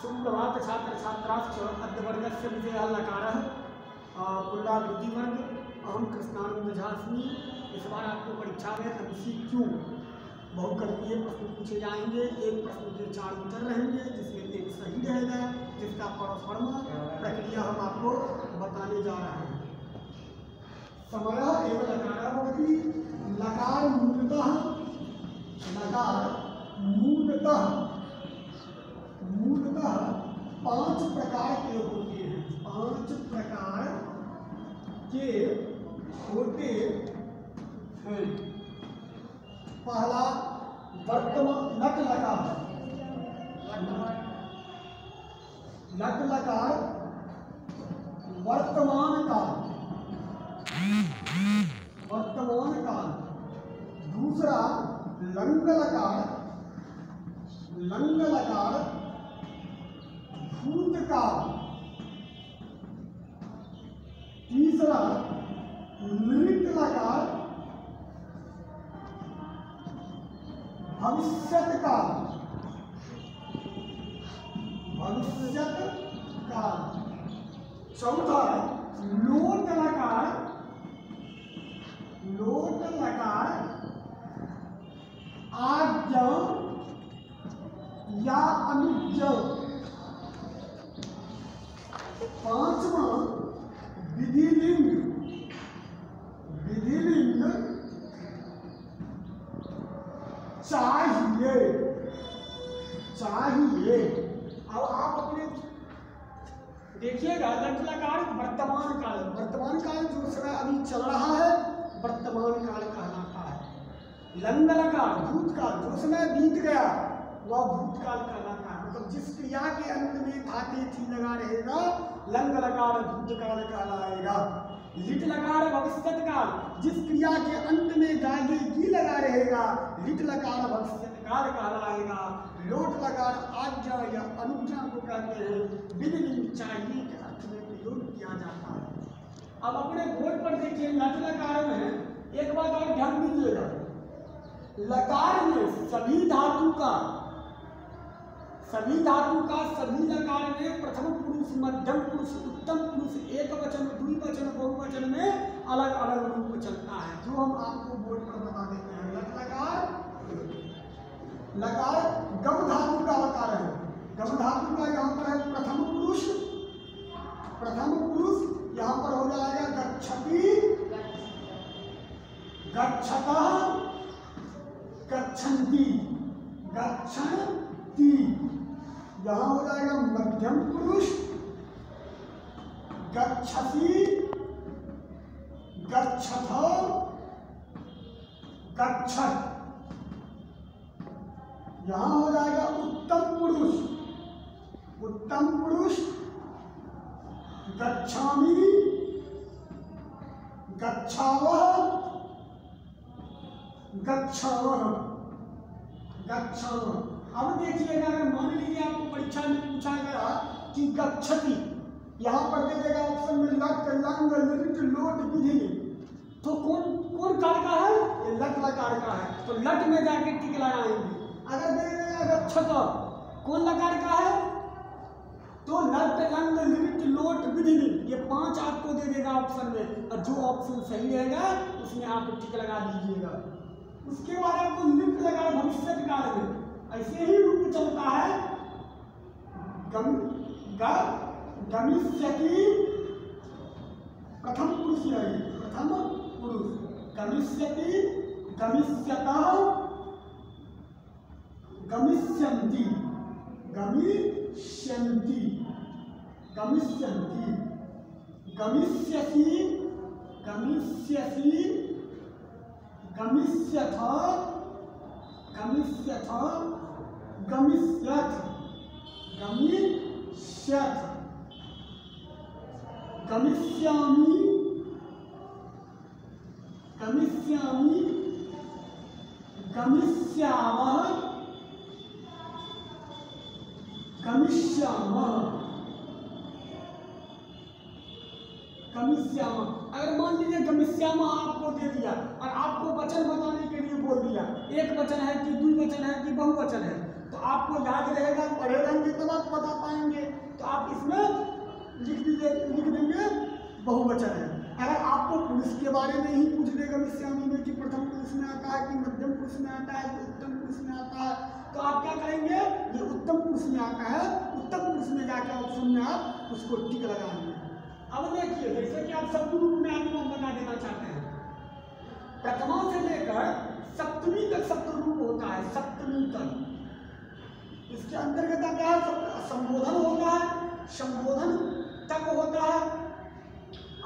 सुप्रभात छात्र छात्राश्च अद्य वर्गस्य विषयः लकारः पुनरावृत्तिवर्ग अहम कृष्णानंद झांसी इस बार आपको परीक्षा में एम सी क्यू? बहुकल्पीय प्रश्न पूछे जाएँगे। एक प्रश्न के चार उत्तर रहेंगे, जिसमें एक सही रहेगा, जिसका परफॉर्म प्रक्रिया हम आपको बताने जा रहे हैं। समय एवं लकार होगी लकार मूलतः लकार मूलतः मूलतः पाँच प्रकार के होते हैं। पाँच प्रकार के होते हैं। पहला, वर्तमान नट लकार नट लकार वर्तमान काल। वर्तमान काल। दूसरा, लंग लकार लंग लकार भूतकाल तीसरा नृत्य लकार भविष्यत काल भविष्यत काल चौथा लोट लकार लोट लकार आज्ञा या अनुज्ञा। पांचवा विधिलिंग। विधिलिंग चाहिए। चाहिए। अब आप अपने देखिएगा लंकलाकार वर्तमान काल। वर्तमान काल जो समय अभी चल रहा है, वर्तमान काल कहलाता है। लंगलकार भूतकाल, जो समय बीत गया, वह भूतकाल कहलाता मतलब जिस क्रिया के अंत में धाते थी, लगा रहेगा, लंग लकार भूतकाल कहलाएगा। लिट लकार भविष्यत काल, जिस क्रिया के अंत में गागे की लगा रहेगा, लिट लकार भविष्यत काल कहलाएगा। लोट लकार आज्ञा या अनुज्ञा को कहते हैं विधि चाहिए के अर्थ में प्रयोग किया जाता है। अब अपने बोर्ड पर देखिए, लट लकार में एक बात और ध्यान दीजिएगा। लकार में सभी धातु का सभी धातु का, सभी लकार में प्रथम पुरुष, मध्यम पुरुष, उत्तम पुरुष एक वचन द्विवचन, बहुवचन में अलग अलग रूप चलता है। जो हम आपको बोर्ड पर बता देते हैं लट लकार लकार गम धातु का लकार है। गम धातु का यहाँ पर है प्रथम पुरुष प्रथम पुरुष यहाँ पर हो जाएगा गच्छति, गच्छत गच्छन्ति गच्छन्ति यहाँ हो जाएगा मध्यम पुरुष गच्छति गच्छथ, गच्छत। यहाँ हो जाएगा उत्तम पुरुष उत्तम पुरुष, गच्छामि गच्छावह गच्छावह गच्छावह अब देखिएगा अगर मान लीजिए आपको परीक्षा में पूछा गया कि गच्छति, यहाँ पर दे देगा ऑप्शन में लट लंग लिट लोट विधि। तो कौन कौन कार का है? ये लट लकार का है। तो लट में जाके टिक लगाएँगे। अगर दे देगा गच्छत, कौन लकार का है? तो लट लंग लिट लोट विधि। ये पाँच आपको दे देगा ऑप्शन में। और जो ऑप्शन सही रहेगा, उसमें आप टिक लगा दीजिएगा। उसके बाद आपको लिट लगा भविष्य काल में ऐसे ही रूप चलता है। गम गमिष्यति प्रथम पुरुष यही प्रथम पुरुष। गमिष्यति गमिष्यत गमिष्यन्ति। गमिष्यन्ति। गमिष्यन्ति। गमिष्यसि गमिष्यसि, गमिष्यथ गमिष्यथ गमिष्यथ गमिष्यथ गमिष्यामि गमिष्यामि गमिष्यामः गमिष्यामः गमिष्यामा अगर मान लीजिए गमिष्यामा आपको दे दिया और आपको वचन बताने के बोल दिया। एक वचन है कि द्विवचन है कि बहुवचन है। तो आपको याद रहेगा पढ़े रहेंगे तब आप बता पाएँगे। तो आप इसमें लिख दीजिए, लिख देंगे, बहुवचन है। अगर आपको पुरुष के बारे में ही पूछ देगा मिश्यामी में कि प्रथम पुरुष में आता है कि मध्यम पुरुष में आता है कि उत्तम पुरुष में आता है तो आप क्या करेंगे? ये उत्तम पुरुष में आता है, उत्तम पुरुष में जाके ऑप्शन में आप उसको टिक लगाएँगे। अब देखिए, जैसे कि आप सब रूप में हम बता देना चाहते हैं। प्रथमा से लेकर सप्तमी तक सप्तरूप होता है सप्तमी तक इसके अंतर्गत क्या है? संबोधन होता है, संबोधन तक होता है।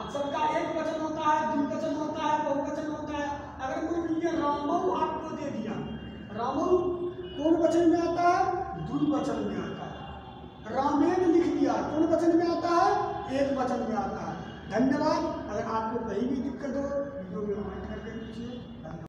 अब सबका एक वचन होता है, द्विवचन होता है, बहुवचन होता है। अगर कोई मिलिए रामऊ आपको दे दिया। रामऊ कौन वचन में आता है? द्विवचन में आता है। रामेण लिख दिया। कौन वचन में आता है? एक वचन में आता है। धन्यवाद। अगर आपको कहीं भी दिक्कत हो, वीडियो में कमेंट करके पूछिए